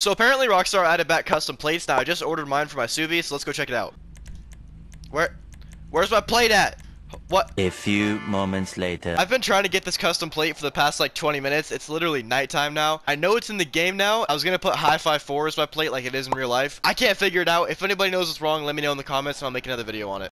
So apparently Rockstar added back custom plates now. I just ordered mine for my Subi, so let's go check it out. Where, where's my plate at? What? A few moments later. I've been trying to get this custom plate for the past like 20 minutes. It's literally nighttime now. I know it's in the game now. I was gonna put High Five 4 as my plate like it is in real life. I can't figure it out. If anybody knows what's wrong, let me know in the comments and I'll make another video on it.